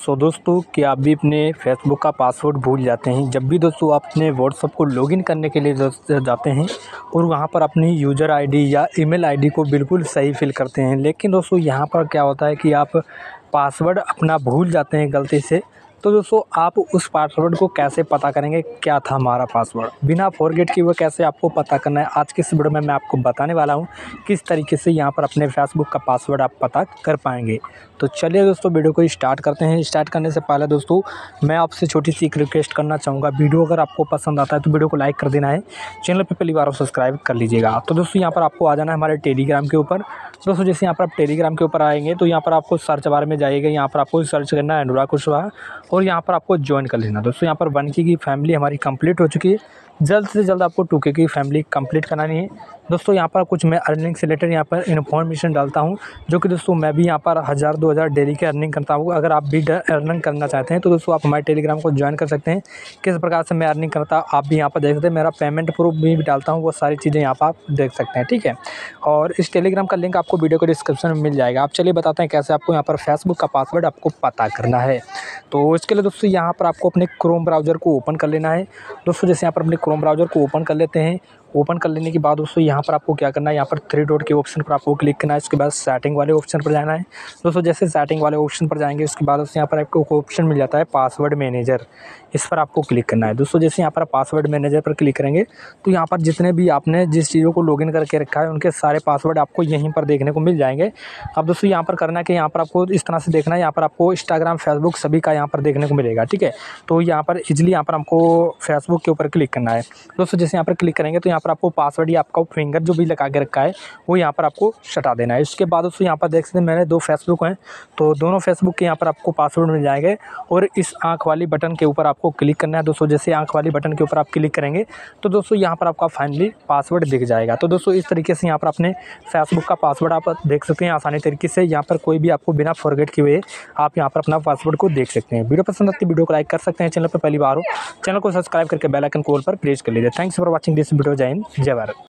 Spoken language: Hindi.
सो दोस्तों कि आप भी अपने फेसबुक का पासवर्ड भूल जाते हैं? जब भी दोस्तों आप अपने व्हाट्सअप को लॉगिन करने के लिए जाते हैं, और वहाँ पर अपनी यूज़र आईडी या ईमेल आईडी को बिल्कुल सही फिल करते हैं, लेकिन दोस्तों यहाँ पर क्या होता है कि आप पासवर्ड अपना भूल जाते हैं गलती से तो दोस्तों, आप उस पासवर्ड को कैसे पता करेंगे? क्या था हमारा पासवर्ड बिना फॉरगेट किए हुए कैसे आपको पता करना है? आज के इस वीडियो में मैं आपको बताने वाला हूँ किस तरीके से यहाँ पर अपने फेसबुक का पासवर्ड आप पता कर पाएँगे। तो चलिए दोस्तों, वीडियो को स्टार्ट करते हैं। स्टार्ट करने से पहले दोस्तों, मैं आपसे छोटी सी एक रिक्वेस्ट करना चाहूँगा। वीडियो अगर आपको पसंद आता है तो वीडियो को लाइक कर देना है। चैनल पर पहली बार सब्सक्राइब कर लीजिएगा। तो दोस्तों, यहाँ पर आपको आ जाना है हमारे टेलीग्राम के ऊपर। दोस्तों, जैसे यहाँ पर आप टेलीग्राम के ऊपर आएँगे तो यहाँ पर आपको सर्च बार में जाइएगा, यहाँ पर आपको सर्च करना है अनुराग कुशवाहा और यहाँ पर आपको ज्वाइन कर लेना। दोस्तों, यहाँ पर वन की फैमिली हमारी कंप्लीट हो चुकी है। जल्द से जल्द आपको टू के की फैमिली कंप्लीट करानी है। दोस्तों, यहाँ पर कुछ मैं अर्निंग से रिलेटेड यहाँ पर इन्फॉर्मेशन डालता हूँ, जो कि दोस्तों मैं भी यहाँ पर हज़ार, दो हज़ार डेली की अर्निंग करता हूँ। अगर आप भी अर्निंग करना चाहते हैं तो दोस्तों आप हमारे टेलीग्राम को ज्वाइन कर सकते हैं। किस प्रकार से मैं अर्निंग करता हूँ आप भी यहाँ पर देख सकते हैं। मेरा पेमेंट प्रूफ भी डालता हूँ, वो सारी चीज़ें यहाँ पर आप देख सकते हैं, ठीक है? और इस टेलीग्राम का लिंक आपको वीडियो को डिस्क्रिप्शन में मिल जाएगा। आप चलिए बताते हैं कैसे आपको यहाँ पर फेसबुक का पासवर्ड आपको पता करना है। तो इसके लिए दोस्तों यहाँ पर आपको अपने क्रोम ब्राउज़र को ओपन कर लेना है। दोस्तों जैसे यहाँ पर अपने क्रोम ब्राउज़र को ओपन कर लेते हैं ओपन कर लेने के बाद दोस्तों यहाँ पर आपको क्या करना है यहाँ पर थ्री डॉट के ऑप्शन पर आपको क्लिक करना है उसके बाद सेटिंग वाले ऑप्शन पर जाना है दोस्तों जैसे सेटिंग वाले ऑप्शन पर जाएँगे उसके बाद दोस्तों यहाँ पर आपको ऑप्शन मिल जाता है पासवर्ड मैनेजर इस पर आपको क्लिक करना है दोस्तों जैसे यहाँ पर पासवर्ड मैनेजर पर क्लिक करेंगे तो यहाँ पर जितने भी आपने जिस चीज़ों को लॉगिन करके रखा है उनके सारे पासवर्ड आपको यहीं पर देखने को मिल जाएँगे अब दोस्तों यहाँ पर करना है कि यहाँ पर आपको इस तरह से देखना है यहाँ पर आपको इंस्टाग्राम फेसबुक सभी का यहाँ पर देखने को मिलेगा ठीक है तो यहाँ पर इजिली यहाँ पर हमको फेसबुक के ऊपर क्लिक करना है दोस्तों जैसे यहाँ पर क्लिक करेंगे तो यहाँ पर आपको पासवर्ड या आपका फिंगर जो भी लगा के रखा है, वो यहाँ पर आपको हटा देना है। उसके बाद दोस्तों यहाँ पर देख सकते हैं, मैंने दो फेसबुक हैं तो दोनों फेसबुक के यहाँ पर आपको पासवर्ड मिल जाएँगे और इस आँख वाली बटन के ऊपर आपको क्लिक करना है। दोस्तों, जैसे आँख वाली बटन के ऊपर आप क्लिक करेंगे तो दोस्तों यहाँ पर आपका फाइनली पासवर्ड दिख जाएगा। तो दोस्तों, इस तरीके से यहाँ पर अपने फेसबुक का पासवर्ड आप देख सकते हैं आसानी तरीके से। यहाँ पर कोई भी आपको बिना फॉरगेट किए आप यहाँ पर अपना पासवर्ड को देख सकते हैं। वीडियो पसंद आती है, वीडियो को लाइक कर सकते हैं, चैनल पर पहली बार हो, चैनल को सब्सक्राइब करके बेल आइकन कॉल पर प्रेस कर लीजिए। Thanks for watching this video जय जय भारत